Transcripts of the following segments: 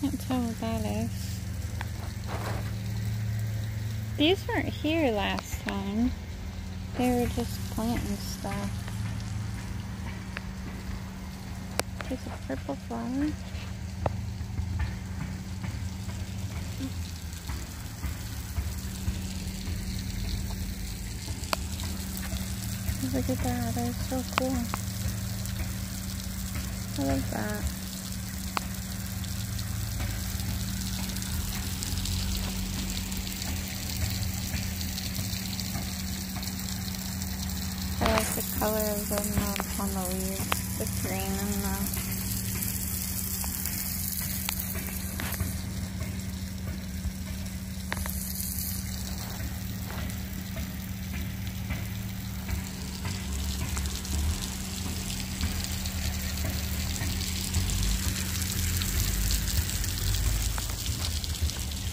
Can't tell what that is. These weren't here last time. They were just planting stuff. There's a purple flower. Look at that, that's so cool. I love that. I like the color of the on the leaves, the green and the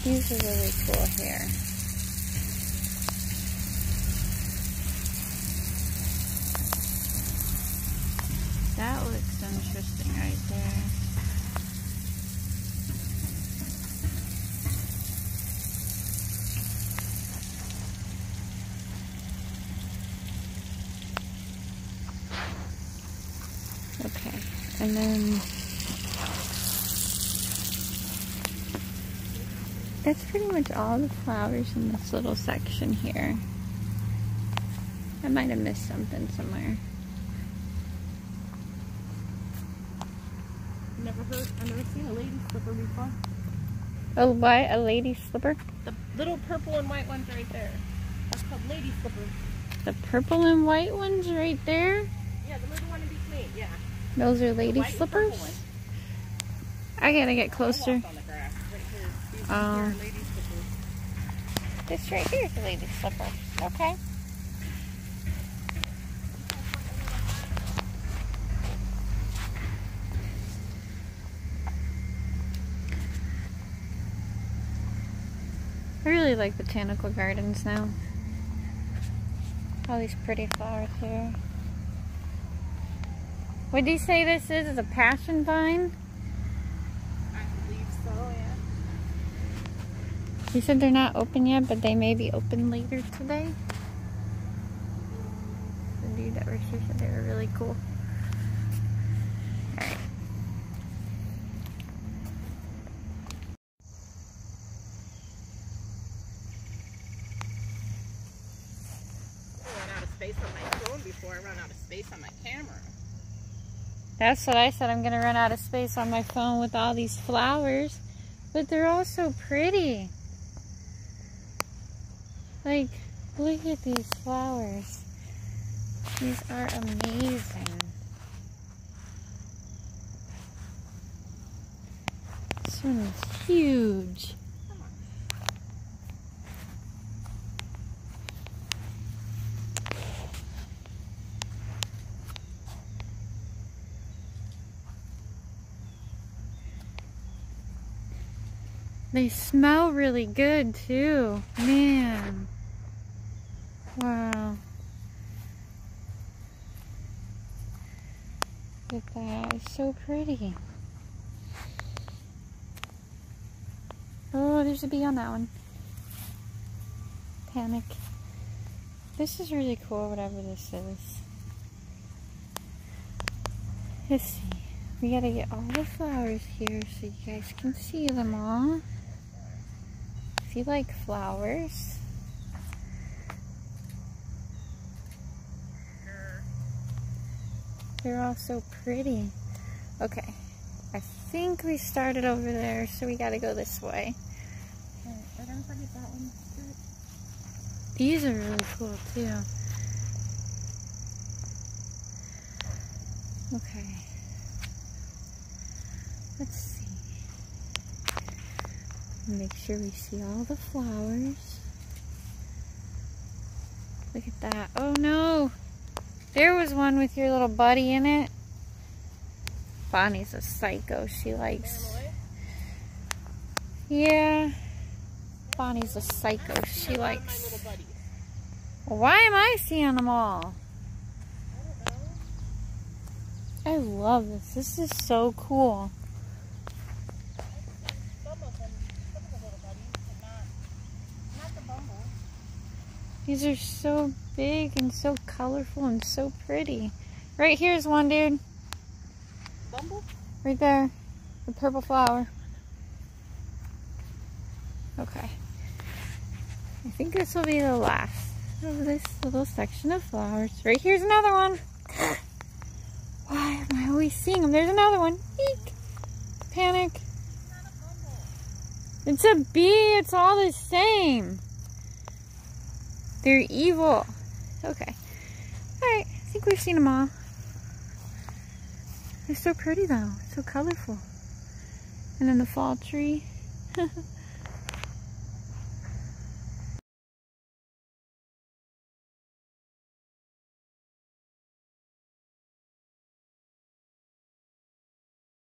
These are really cool here. That looks interesting right there. Okay, and then that's pretty much all the flowers in this little section here. I might have missed something somewhere. Never heard, I've never seen a lady slipper before. Oh, what? A lady slipper? The little purple and white ones right there. That's called lady slippers. The purple and white ones right there? Yeah, the little one in between, yeah. Those are lady slippers? I gotta get closer. walked on the grass right here. These Oh. are um. lady slippers. This right here is a lady slipper. Okay. I really like botanical gardens now. All these pretty flowers here. What do you say this is? Is a passion vine? I believe so, yeah. You said they're not open yet, but they may be open later today. Mm-hmm. The dude that was here said they were really cool. Alright. I ran out of space on my phone before I run out of space on my camera. That's what I said. I'm going to run out of space on my phone with all these flowers. But they're all so pretty. Like, look at these flowers. These are amazing. This one is huge. They smell really good too. Man. Wow. Look at that. It's so pretty. Oh, there's a bee on that one. Panic. This is really cool, whatever this is. Let's see. We gotta get all the flowers here so you guys can see them all. You like flowers. Sure. They're all so pretty. Okay. I think we started over there, so we gotta go this way. Alright, I don't forget that one. These are really cool too. Okay. Let's see. Make sure we see all the flowers. Look at that. Oh no! There was one with your little buddy in it. Bonnie's a psycho. She likes... Yeah. Bonnie's a psycho. She likes... Why am I seeing them all? I love this. This is so cool. These are so big and so colorful and so pretty. Right here's one, dude. Bumble? Right there. The purple flower. Okay. I think this will be the last of this little section of flowers. Right here's another one. Why am I always seeing them? There's another one. Eek. Panic. It's a bee. It's all the same. They're evil. Okay. Alright. I think we've seen them all. They're so pretty though. So colorful. And then the fall tree.